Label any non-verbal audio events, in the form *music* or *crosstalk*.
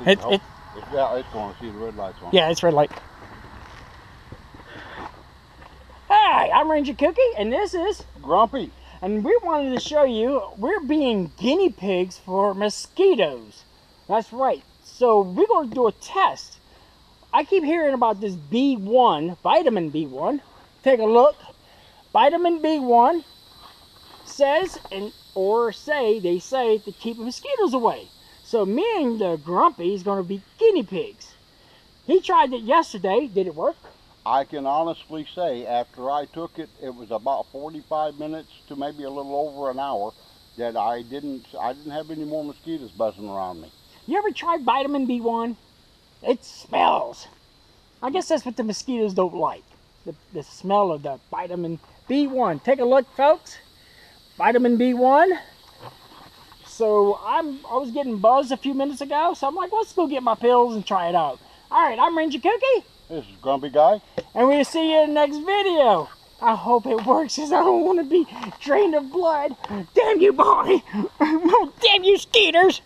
It, it, it's, yeah, it's going see the red lights on. yeah, it's red light. Hi, I'm Ranger Kooky, and this is, Grumpy. and we wanted to show you, we're being guinea pigs for mosquitoes. That's right. So we're going to do a test. I keep hearing about this B1, vitamin B1. Take a look. Vitamin B1 says, and or say, they say to keep mosquitoes away. So me and the Grumpy is going to be guinea pigs. He tried it yesterday. Did it work? I can honestly say after I took it, it was about 45 minutes to maybe a little over an hour that I didn't I didn't have any more mosquitoes buzzing around me. You ever tried vitamin B1? It smells. I guess that's what the mosquitoes don't like. The, the smell of the vitamin B1. Take a look, folks. Vitamin B1. So I'm I was getting buzzed a few minutes ago, so I'm like, let's go get my pills and try it out. All right, I'm Ranger Kooky, This is Grumpy Guy. and we'll see you in the next video. I hope it works, because I don't want to be drained of blood. Damn you, boy. *laughs* Damn you, skeeters.